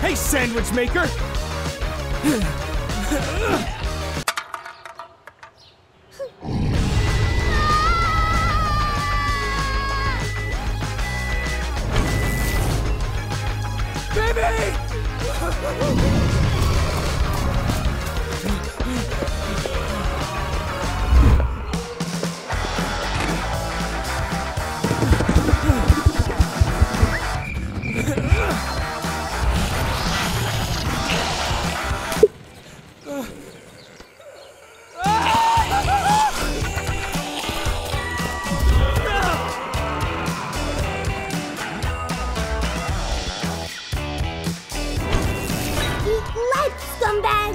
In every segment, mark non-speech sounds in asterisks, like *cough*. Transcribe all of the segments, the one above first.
Hey, sandwich maker! Baby! *laughs* life, scumbag!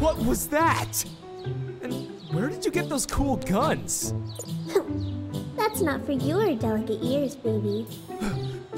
What was that? And where did you get those cool guns? *laughs* That's not for your delicate ears, baby. *laughs*